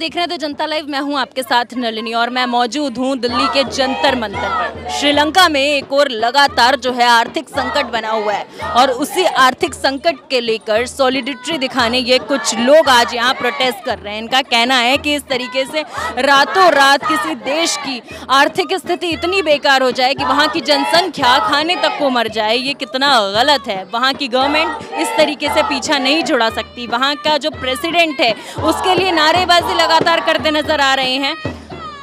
देख रहे हैं तो जनता लाइव मैं हूँ आपके साथ नलिनी और मैं मौजूद हूँ दिल्ली के जंतर मंतर पर। श्रीलंका में एक और लगातार जो है आर्थिक संकट बना हुआ है और उसी आर्थिक संकट के लेकर सॉलिडिटी दिखाने ये कुछ लोग आज यहाँ प्रोटेस्ट कर रहे हैं। इनका कहना है कि इस तरीके से रातों रात किसी देश की आर्थिक स्थिति इतनी बेकार हो जाए कि वहाँ की जनसंख्या खाने तक को मर जाए, ये कितना गलत है। वहाँ की गवर्नमेंट इस तरीके से पीछा नहीं छुड़ा सकती। वहाँ का जो प्रेसिडेंट है, उसके लिए नारेबाजी लगातार करते नज़र आ रहे हैं।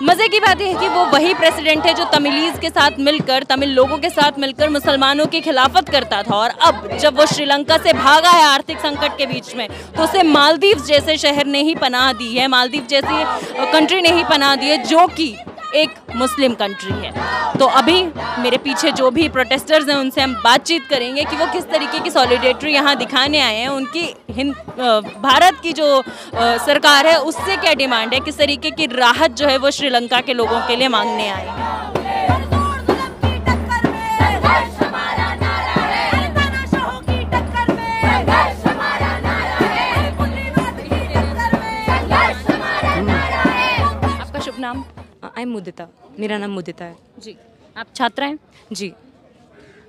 मज़े की बात यह है कि वो वही प्रेसिडेंट है जो तमिलीज के साथ मिलकर, तमिल लोगों के साथ मिलकर मुसलमानों की खिलाफत करता था और अब जब वो श्रीलंका से भागा है आर्थिक संकट के बीच में तो उसे मालदीव जैसे शहर ने ही पनाह दी है मालदीव जैसी कंट्री ने ही पनाह दी है, जो कि एक मुस्लिम कंट्री है। तो अभी मेरे पीछे जो भी प्रोटेस्टर्स हैं, उनसे हम बातचीत करेंगे कि वो किस तरीके की सॉलिडेटरी यहाँ दिखाने आए हैं। उनकी हिंद भारत की जो सरकार है, उससे क्या डिमांड है? किस तरीके की राहत जो है वो श्रीलंका के लोगों के लिए मांगने आए हैं? आई एम मुदिता मेरा नाम मुदिता है। जी आप छात्रा हैं? जी।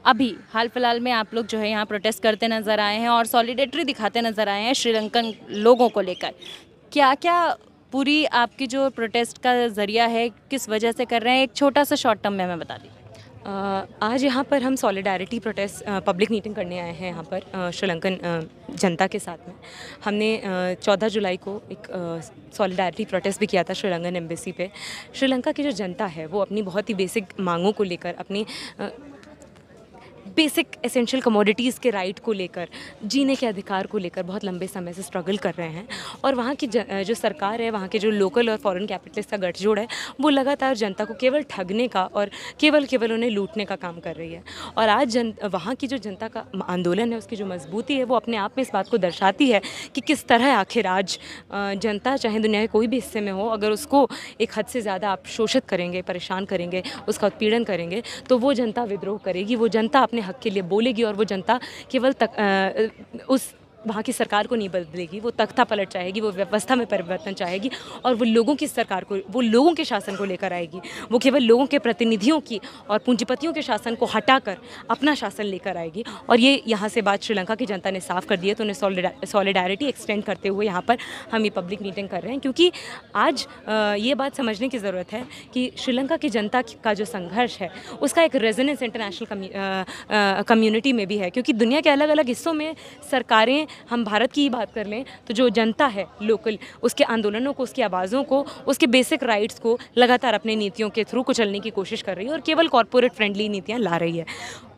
अभी हाल फ़िलहाल में आप लोग जो है यहाँ प्रोटेस्ट करते नज़र आए हैं और सॉलिडेटरी दिखाते नज़र आए हैं श्रीलंकन लोगों को लेकर। क्या क्या पूरी आपकी जो प्रोटेस्ट का ज़रिया है किस वजह से कर रहे हैं? एक छोटा सा शॉर्ट टर्म में हमें बता दी। आज यहाँ पर हम सॉलिडारिटी प्रोटेस्ट पब्लिक मीटिंग करने आए हैं यहाँ पर श्रीलंकन जनता के साथ में। हमने चौदह जुलाई को एक सॉलिडारिटी प्रोटेस्ट भी किया था श्रीलंकन एम्बेसी पे। श्रीलंका की जो जनता है, वो अपनी बहुत ही बेसिक मांगों को लेकर, अपनी बेसिक एसेंशियल कमोडिटीज़ के राइट को लेकर, जीने के अधिकार को लेकर बहुत लंबे समय से स्ट्रगल कर रहे हैं। और वहाँ की जो सरकार है, वहाँ के जो लोकल और फॉरेन कैपिटलिस्ट का गठजोड़ है, वो लगातार जनता को केवल ठगने का और केवल केवल उन्हें लूटने का काम कर रही है। और आज जन, वहाँ की जो जनता का आंदोलन है, उसकी जो मजबूती है, वो अपने आप में इस बात को दर्शाती है कि किस तरह आखिर आज जनता, चाहे दुनिया के कोई भी हिस्से में हो, अगर उसको एक हद से ज़्यादा आप शोषित करेंगे, परेशान करेंगे, उसका उत्पीड़न करेंगे तो वो जनता विद्रोह करेगी, वो जनता अपने हक के लिए बोलेगी और वो जनता केवल तक आ, उस वहाँ की सरकार को नहीं बदलेगी, वो तख्ता पलट चाहेगी वो व्यवस्था में परिवर्तन चाहेगी और वो लोगों की सरकार को, वो लोगों के शासन को लेकर आएगी। वो केवल लोगों के प्रतिनिधियों की और पूंजीपतियों के शासन को हटाकर अपना शासन लेकर आएगी। और ये यहाँ से बात श्रीलंका की जनता ने साफ़ कर दी है तो उन्हें सॉलिडारिटी एक्सटेंड करते हुए यहाँ पर हम ये पब्लिक मीटिंग कर रहे हैं, क्योंकि आज ये बात समझने की ज़रूरत है कि श्रीलंका की जनता का जो संघर्ष है, उसका एक रेजोनेंस इंटरनेशनल कम्युनिटी में भी है, क्योंकि दुनिया के अलग अलग हिस्सों में सरकारें हम भारत की ही बात कर लें तो जो जनता है लोकल, उसके आंदोलनों को, उसकी आवाज़ों को, उसके बेसिक राइट्स को लगातार अपने नीतियों के थ्रू कुचलने की कोशिश कर रही है और केवल कॉरपोरेट फ्रेंडली नीतियाँ ला रही है।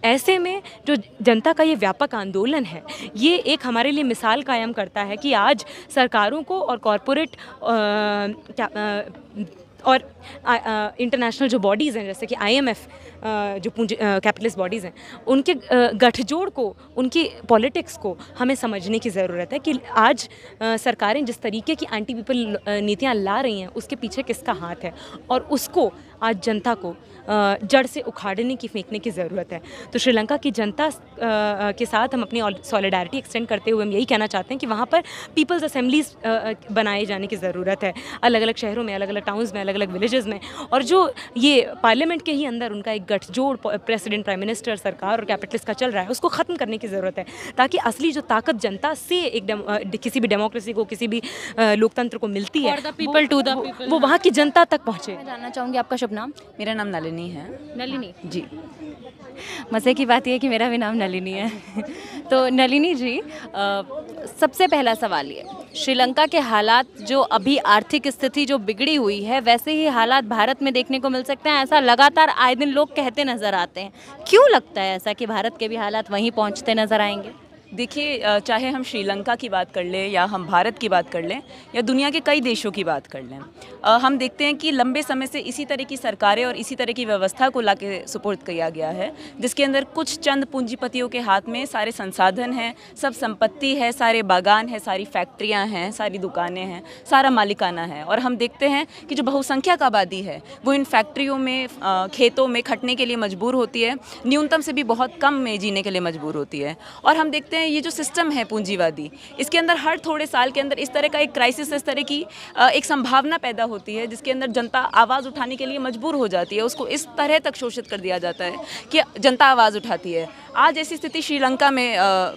ऐसे में जो जनता का ये व्यापक आंदोलन है, ये एक हमारे लिए मिसाल कायम करता है कि आज सरकारों को और कॉरपोरेट और इंटरनेशनल जो बॉडीज़ हैं, जैसे कि आईएमएफ जो पूंजी कैपिटलिस्ट बॉडीज़ हैं, उनके गठजोड़ को, उनकी पॉलिटिक्स को हमें समझने की ज़रूरत है कि आज सरकारें जिस तरीके की एंटी पीपल नीतियाँ ला रही हैं, उसके पीछे किसका हाथ है? और उसको आज जनता को जड़ से उखाड़ने की फेंकने की ज़रूरत है। तो श्रीलंका की जनता के साथ हम अपनी सॉलिडारिटी एक्सटेंड करते हुए हम यही कहना चाहते हैं कि वहाँ पर पीपल्स असेंबलीज बनाए जाने की ज़रूरत है। अलग अलग शहरों में अलग अलग टाउन्स में अलग अलग विलेजेस में। और जो ये पार्लियामेंट के ही अंदर उनका एक गठजोड़ प्रेसिडेंट प्राइम मिनिस्टर सरकार और कैपिटलिस्ट का चल रहा है उसको ख़त्म करने की ज़रूरत है। ताकि असली जो ताकत जनता से एक किसी भी डेमोक्रेसी को किसी भी लोकतंत्र को मिलती है पीपल टू द वो वहाँ की जनता तक पहुँचे। जानना चाहूँगी आपका नाम? मेरा नाम नलिनी है। नलिनी? जी। मज़े की बात यह कि मेरा भी नाम नलिनी है। तो नलिनी जी आ, सबसे पहला सवाल ये। श्रीलंका के हालात जो अभी आर्थिक स्थिति जो बिगड़ी हुई है वैसे ही हालात भारत में देखने को मिल सकते हैं। ऐसा लगातार आए दिन लोग कहते नज़र आते हैं। क्यों लगता है ऐसा कि भारत के भी हालात वहीं पहुँचते नज़र आएँगे? देखिए चाहे हम श्रीलंका की बात कर लें या हम भारत की बात कर लें या दुनिया के कई देशों की बात कर लें हम देखते हैं कि लंबे समय से इसी तरह की सरकारें और इसी तरह की व्यवस्था को ला के सुपुर्द किया गया है, जिसके अंदर कुछ चंद पूंजीपतियों के हाथ में सारे संसाधन हैं, सब संपत्ति है, सारे बागान हैं, सारी फैक्ट्रियाँ हैं, सारी दुकानें हैं, सारा मालिकाना है। और हम देखते हैं कि जो बहुसंख्यक आबादी है, वो इन फैक्ट्रियों में खेतों में खटने के लिए मजबूर होती है, न्यूनतम से भी बहुत कम में जीने के लिए मजबूर होती है। और हम देखते हैं हैं, ये जो सिस्टम है पूंजीवादी, इसके अंदर हर थोड़े साल के अंदर इस तरह का एक क्राइसिस इस तरह की एक संभावना पैदा होती है, जिसके अंदर जनता आवाज़ उठाने के लिए मजबूर हो जाती है, उसको इस तरह तक शोषित कर दिया जाता है कि जनता आवाज़ उठाती है। आज ऐसी स्थिति श्रीलंका में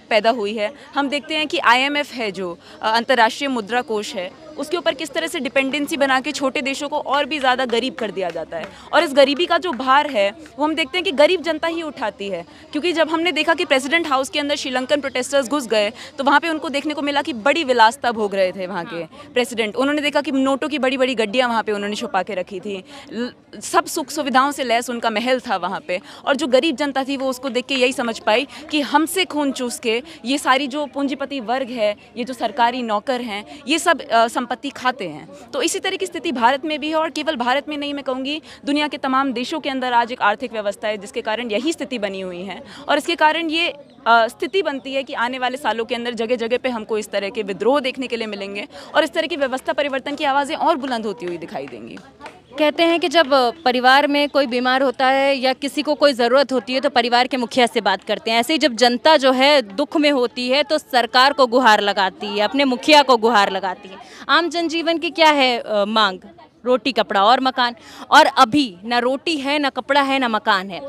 पैदा हुई है। हम देखते हैं कि आईएमएफ है जो अंतर्राष्ट्रीय मुद्रा कोष है उसके ऊपर किस तरह से डिपेंडेंसी बना के छोटे देशों को और भी ज़्यादा गरीब कर दिया जाता है। और इस गरीबी का जो भार है, वो हम देखते हैं कि गरीब जनता ही उठाती है। क्योंकि जब हमने देखा कि प्रेसिडेंट हाउस के अंदर श्रीलंकन प्रोटेस्टर्स घुस गए तो वहाँ पर उनको देखने को मिला कि बड़ी विलासता भोग रहे थे वहाँ के प्रेसिडेंट उन्होंने देखा कि नोटों की बड़ी बड़ी गड्डियाँ वहाँ पर उन्होंने छुपा के रखी थी। सब सुख सुविधाओं से लैस उनका महल था वहाँ पर और जो गरीब जनता थी, वो उसको देख के यही समझ पाई कि हमसे खून चूस के ये सारी जो पूंजीपति वर्ग है, ये जो सरकारी नौकर हैं, ये सब संपत्ति खाते हैं। तो इसी तरह की स्थिति भारत में भी है और केवल भारत में नहीं, मैं कहूँगी दुनिया के तमाम देशों के अंदर आज एक आर्थिक व्यवस्था है, जिसके कारण यही स्थिति बनी हुई है। और इसके कारण ये स्थिति बनती है कि आने वाले सालों के अंदर जगह जगह पे हमको इस तरह के विद्रोह देखने के लिए मिलेंगे और इस तरह की व्यवस्था परिवर्तन की आवाज़ें और बुलंद होती हुई दिखाई देंगी। कहते हैं कि जब परिवार में कोई बीमार होता है या किसी को कोई ज़रूरत होती है तो परिवार के मुखिया से बात करते हैं। ऐसे ही जब जनता जो है दुख में होती है तो सरकार को गुहार लगाती है अपने मुखिया को गुहार लगाती है। आम जनजीवन की क्या है आ, मांग? रोटी कपड़ा और मकान। और अभी ना रोटी है ना कपड़ा है ना मकान है।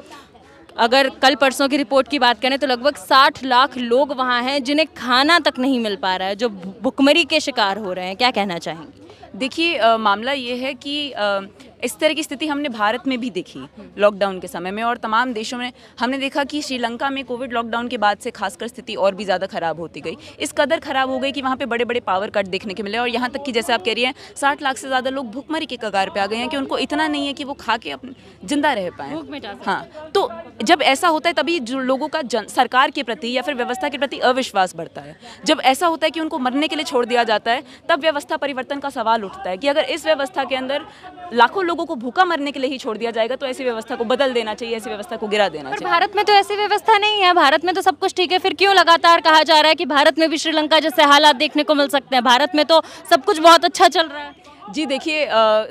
अगर कल परसों की रिपोर्ट की बात करें तो लगभग 60 लाख लोग वहाँ हैं जिन्हें खाना तक नहीं मिल पा रहा है जो भुखमरी के शिकार हो रहे हैं। क्या कहना चाहेंगे? देखिए मामला ये है कि आ, इस तरह की स्थिति हमने भारत में भी देखी लॉकडाउन के समय में और तमाम देशों में। हमने देखा कि श्रीलंका में कोविड लॉकडाउन के बाद से खासकर स्थिति और भी ज़्यादा ख़राब होती गई। इस कदर ख़राब हो गई कि वहाँ पे बड़े बड़े पावर कट देखने के मिले और यहाँ तक कि जैसे आप कह रही हैं साठ लाख से ज़्यादा लोग भूखमरी के कगार पर आ गए हैं कि उनको इतना नहीं है कि वो खा के अपने ज़िंदा रह पाए। हाँ तो जब ऐसा होता है तभी जो लोगों का सरकार के प्रति या फिर व्यवस्था के प्रति अविश्वास बढ़ता है। जब ऐसा होता है कि उनको मरने के लिए छोड़ दिया जाता है तब व्यवस्था परिवर्तन का सवाल उठता है कि अगर इस व्यवस्था के अंदर लाखों लोगों को भूखा मरने के लिए ही छोड़ दिया जाएगा तो ऐसी व्यवस्था को बदल देना चाहिए ऐसी व्यवस्था को गिरा देना चाहिए। भारत में तो ऐसी व्यवस्था नहीं है। भारत में तो सब कुछ ठीक है। फिर क्यों लगातार कहा जा रहा है कि भारत में भी श्रीलंका जैसे हालात देखने को मिल सकते हैं? भारत में तो सब कुछ बहुत अच्छा चल रहा है। जी देखिए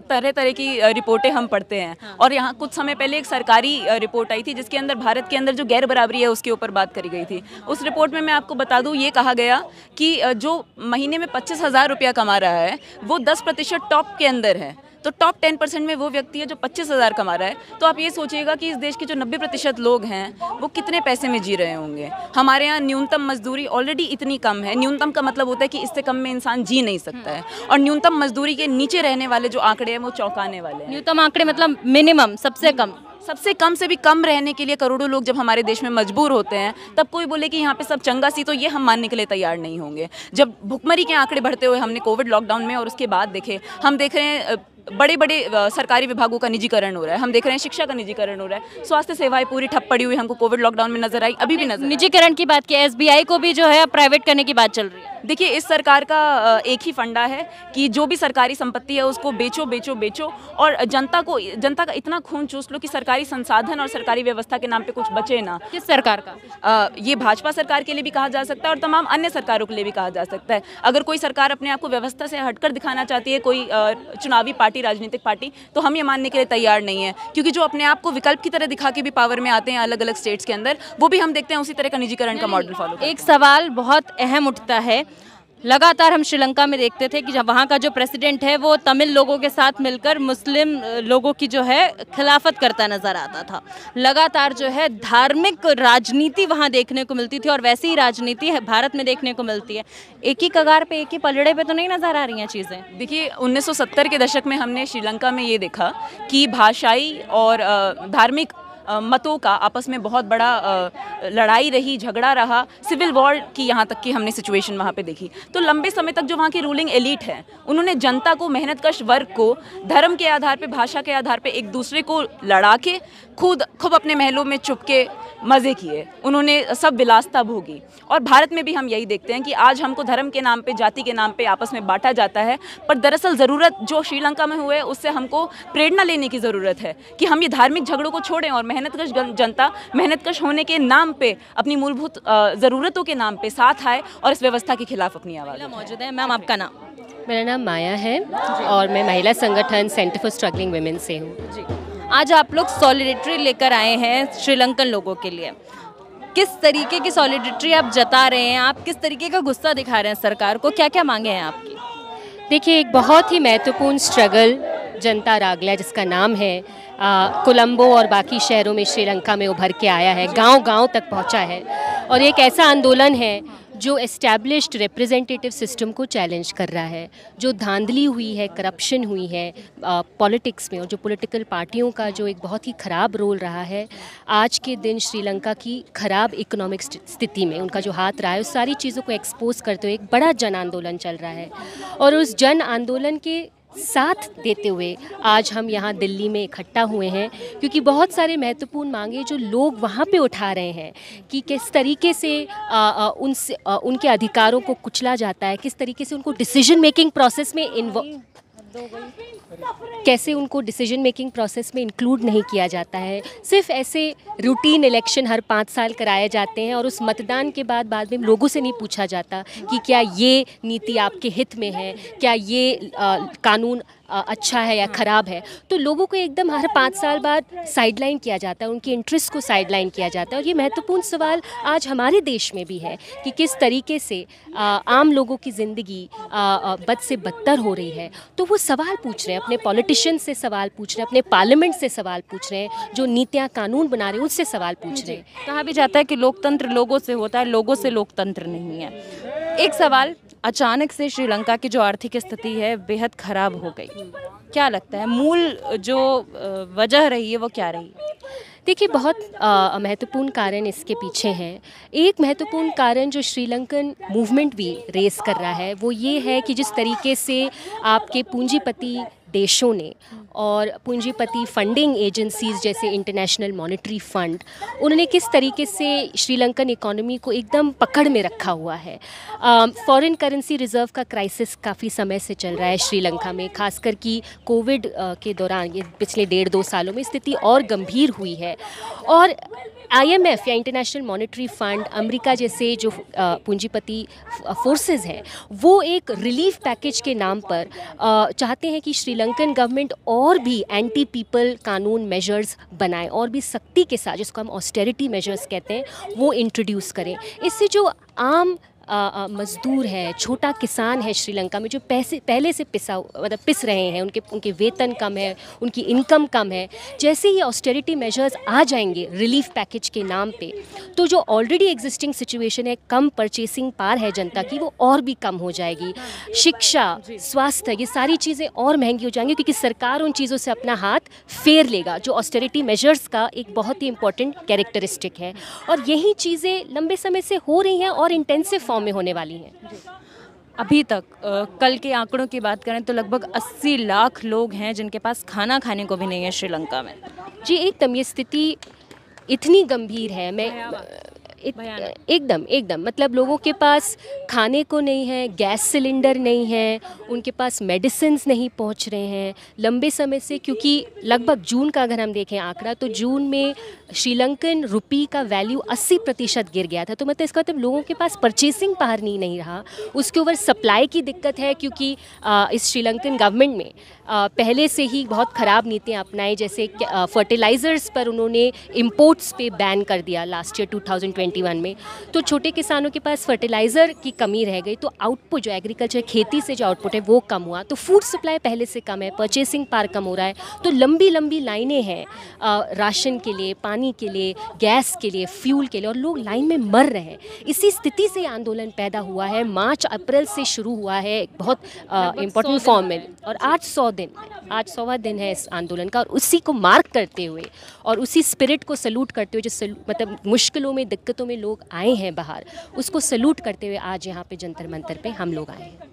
तरह तरह की रिपोर्टें हम पढ़ते हैं। हाँ। और यहाँ कुछ समय पहले एक सरकारी रिपोर्ट आई थी जिसके अंदर भारत के अंदर जो गैर बराबरी है उसके ऊपर बात करी गई थी। उस रिपोर्ट में मैं आपको बता दूँ ये कहा गया कि जो महीने में पच्चीस हज़ार रुपया कमा रहा है वो दस प्रतिशत टॉप के अंदर है। तो टॉप टेन परसेंट में वो व्यक्ति है जो पच्चीस हज़ार कमा रहा है। तो आप ये सोचिएगा कि इस देश के जो नब्बे प्रतिशत लोग हैं वो कितने पैसे में जी रहे होंगे? हमारे यहाँ न्यूनतम मजदूरी ऑलरेडी इतनी कम है। न्यूनतम का मतलब होता है कि इससे कम में इंसान जी नहीं सकता है। और न्यूनतम मजदूरी के नीचे रहने वाले जो आंकड़े हैं वो चौंकाने वाले हैं। न्यूनतम आंकड़े मतलब मिनिमम सबसे कम। सबसे कम से भी कम रहने के लिए करोड़ों लोग जब हमारे देश में मजबूर होते हैं तब कोई बोले कि यहाँ पे सब चंगा सी तो ये हम मानने के लिए तैयार नहीं होंगे। जब भुखमरी के आंकड़े बढ़ते हुए हमने कोविड लॉकडाउन में और उसके बाद देखे हम देख रहे हैं बड़े बड़े सरकारी विभागों का निजीकरण हो रहा है। हम देख रहे हैं शिक्षा का निजीकरण हो रहा है। स्वास्थ्य सेवाएँ पूरी ठप पड़ी हुई, हमको कोविड लॉकडाउन में नज़र आई, अभी भी नज़र निजीकरण की बात की, एसबीआई को भी जो है प्राइवेट करने की बात चल रही है। देखिए इस सरकार का एक ही फंडा है कि जो भी सरकारी संपत्ति है उसको बेचो बेचो बेचो और जनता को जनता का इतना खून चूस लो कि सरकारी संसाधन और सरकारी व्यवस्था के नाम पे कुछ बचे ना। किस सरकार का? आ, ये भाजपा सरकार के लिए भी कहा जा सकता है और तमाम अन्य सरकारों के लिए भी कहा जा सकता है। अगर कोई सरकार अपने आप को व्यवस्था से हटकर दिखाना चाहती है कोई चुनावी पार्टी राजनीतिक पार्टी तो हम ये मानने के लिए तैयार नहीं है। क्योंकि जो अपने आप को विकल्प की तरह दिखा के भी पावर में आते हैं अलग अलग स्टेट्स के अंदर वो भी हम देखते हैं उसी तरह का निजीकरण का मॉडल फॉलो एक सवाल बहुत अहम उठता है लगातार हम श्रीलंका में देखते थे कि जब वहाँ का जो प्रेसिडेंट है, वो तमिल लोगों के साथ मिलकर मुस्लिम लोगों की जो है, खिलाफत करता नज़र आता था। लगातार जो है, धार्मिक राजनीति वहाँ देखने को मिलती थी और वैसी ही राजनीति भारत में देखने को मिलती है। एक ही कगार पे, एक ही पलड़े पे तो नहीं नज़र आ रही हैं चीज़ें? देखिए 1970 के दशक में हमने श्रीलंका में ये देखा कि भाषाई और धार्मिक मतों का आपस में बहुत बड़ा लड़ाई रही, झगड़ा रहा सिविल वॉर की यहाँ तक की हमने सिचुएशन वहाँ पे देखी। तो लंबे समय तक जो वहाँ की रूलिंग एलिट है, उन्होंने जनता को, मेहनतकश वर्ग को, धर्म के आधार पे, भाषा के आधार पे एक दूसरे को लड़ा के खुद, खूब अपने महलों में चुप के मज़े किए। उन्होंने सब विलासता भोगी। और भारत में भी हम यही देखते हैं कि आज हमको धर्म के नाम पे, जाति के नाम पे आपस में बांटा जाता है, पर दरअसल ज़रूरत जो श्रीलंका में हुए, उससे हमको प्रेरणा लेने की ज़रूरत है कि हम ये धार्मिक झगड़ों को छोड़ें और मेहनतकश जनता मेहनतकश होने के नाम पे अपनी मूलभूत ज़रूरतों के नाम पे साथ आए और इस व्यवस्था के खिलाफ अपनी आवाज़ मौजूद है। मैम आपका नाम? मेरा नाम माया है और मैं महिला संगठन सेंटर फॉर स्ट्रगलिंग वुमेन से हूँ। आज आप लोग सॉलिडेटरी लेकर आए हैं श्रीलंकन लोगों के लिए। किस तरीके की सॉलिडिटी आप जता रहे हैं? आप किस तरीके का गुस्सा दिखा रहे हैं सरकार को? क्या क्या मांगे हैं आपकी? देखिए एक बहुत ही महत्वपूर्ण स्ट्रगल जनता रागला जिसका नाम है कोलंबो और बाकी शहरों में श्रीलंका में उभर के आया है, गांव-गांव तक पहुँचा है। और एक ऐसा आंदोलन है, जो एस्टैब्लिश्ड रिप्रेजेंटेटिव सिस्टम को चैलेंज कर रहा है, जो धांधली हुई है करप्शन हुई है पॉलिटिक्स में, और जो पॉलिटिकल पार्टियों का जो एक बहुत ही ख़राब रोल रहा है, आज के दिन श्रीलंका की ख़राब इकोनॉमिक स्थिति में, उनका जो हाथ रहा है, उस सारी चीज़ों को एक्सपोज करते हुए एक बड़ा जन आंदोलन चल रहा है। और उस जन आंदोलन के साथ देते हुए आज हम यहाँ दिल्ली में इकट्ठा हुए हैं, क्योंकि बहुत सारे महत्वपूर्ण मांगे जो लोग वहाँ पे उठा रहे हैं कि किस तरीके से उनसे उनके अधिकारों को कुचला जाता है, किस तरीके से उनको डिसीज़न मेकिंग प्रोसेस में इन्वॉल्व कैसे उनको डिसीज़न मेकिंग प्रोसेस में इंक्लूड नहीं किया जाता है? सिर्फ़ ऐसे रूटीन इलेक्शन हर पाँच साल कराए जाते हैं और उस मतदान के बाद बाद में लोगों से नहीं पूछा जाता कि क्या ये नीति आपके हित में है? क्या ये आ, कानून अच्छा है या ख़राब है तो लोगों को एकदम हर पाँच साल बाद साइडलाइन किया जाता है, उनके इंटरेस्ट को साइडलाइन किया जाता है। और ये महत्वपूर्ण सवाल आज हमारे देश में भी है कि किस तरीके से आम लोगों की ज़िंदगी बद से बदतर हो रही है। तो वो सवाल पूछ रहे हैं, अपने पॉलिटिशियन से सवाल पूछ रहे हैं, अपने पार्लियामेंट से सवाल पूछ रहे हैं, जो नीतियाँ कानून बना रहे हैं, उससे सवाल पूछ रहे हैं। कहा भी जाता है कि लोकतंत्र लोगों से होता है, लोगों से लोकतंत्र नहीं है। एक सवाल अचानक से श्रीलंका की जो आर्थिक स्थिति है, बेहद ख़राब हो गई। क्या लगता है, मूल जो वजह रही है, वो क्या रही देखिए, बहुत महत्वपूर्ण कारण इसके पीछे हैं। एक महत्वपूर्ण कारण जो श्रीलंकन मूवमेंट भी रेस कर रहा है, वो ये है कि जिस तरीके से आपके पूंजीपति देशों ने और पूंजीपति फंडिंग एजेंसीज जैसे इंटरनेशनल मॉनेटरी फ़ंड उन्होंने किस तरीके से श्रीलंकन इकोनॉमी को एकदम पकड़ में रखा हुआ है? फॉरेन करेंसी रिज़र्व का क्राइसिस काफ़ी समय से चल रहा है श्रीलंका में, खासकर कि कोविड के दौरान, ये पिछले डेढ़ दो सालों में स्थिति और गंभीर हुई है। और आईएमएफ या इंटरनेशनल मॉनेटरी फंड अमेरिका जैसे जो पूंजीपति फोर्सेस हैं, वो एक रिलीफ पैकेज के नाम पर चाहते हैं कि श्रीलंकन गवर्नमेंट और भी एंटी पीपल कानून मेजर्स बनाए और भी सख्ती के साथ, जिसको हम ऑस्टेरिटी मेजर्स कहते हैं, वो इंट्रोड्यूस करें। इससे जो आम मज़दूर है, छोटा किसान है श्रीलंका में जो पैसे, पहले से पिसा मतलब पिस रहे हैं, उनके उनके वेतन कम है, उनकी इनकम कम है। जैसे ही ऑस्टेरिटी मेजर्स आ जाएँगे रिलीफ पैकेज के नाम पे तो जो ऑलरेडी एग्जिस्टिंग सिचुएशन है, कम परचेसिंग पार है जनता की, वो और भी कम हो जाएगी। शिक्षा, स्वास्थ्य, ये सारी चीज़ें और महँगी हो जाएँगी, क्योंकि सरकार उन चीज़ों से अपना हाथ फेर लेगा, जो ऑस्टेरिटी मेजर्स का एक बहुत ही इंपॉर्टेंट कैरेक्टरिस्टिक है। और यही चीज़ें लंबे समय से हो रही हैं और इंटेंसिव फॉर्म में होने वाली हैं। अभी तक आ, कल के आंकड़ों की बात करें तो लगभग 80 लाख लोग हैं जिनके पास खाना खाने को भी नहीं है श्रीलंका में। जी एकदम ये स्थिति इतनी गंभीर है मैं एकदम एकदम। मतलब लोगों के पास खाने को नहीं है गैस सिलेंडर नहीं है उनके पास मेडिसिन नहीं पहुँच रहे हैं। लंबे समय से क्योंकि लगभग जून का अगर हम देखें आंकड़ा तो जून में श्रीलंकन रुपी का वैल्यू 80 प्रतिशत गिर गया था। तो मतलब इसका मतलब लोगों के पास परचेसिंग पार नहीं नहीं रहा। उसके ऊपर सप्लाई की दिक्कत है क्योंकि आ, इस श्रीलंकन गवर्नमेंट में आ, पहले से ही बहुत ख़राब नीतियाँ अपनाई जैसे फर्टिलाइज़र्स पर उन्होंने इम्पोर्ट्स पे बैन कर दिया लास्ट ईयर 2021 में तो छोटे किसानों के पास फर्टिलाइज़र की कमी रह गई तो आउटपुट जो एग्रीकल्चर खेती से जो आउटपुट है वो कम हुआ। तो फ़ूड सप्लाई पहले से कम है परचेसिंग पार कम हो रहा है तो लंबी लंबी लाइनें हैं राशन के लिए पानी के लिए गैस के लिए फ्यूल के लिए और लोग लाइन में मर रहे हैं। इसी स्थिति से आंदोलन पैदा हुआ है मार्च अप्रैल से शुरू हुआ है बहुत इम्पोर्टेंट फॉर्म में। और आज सौ दिन आज सौवा दिन है इस आंदोलन का और उसी को मार्क करते हुए और उसी स्पिरिट को सल्यूट करते हुए जो मतलब मुश्किलों में दिक्कतों में लोग आए हैं बाहर, उसको सल्यूट करते हुए आज यहाँ पे जंतर मंतर पे हम लोग आए हैं।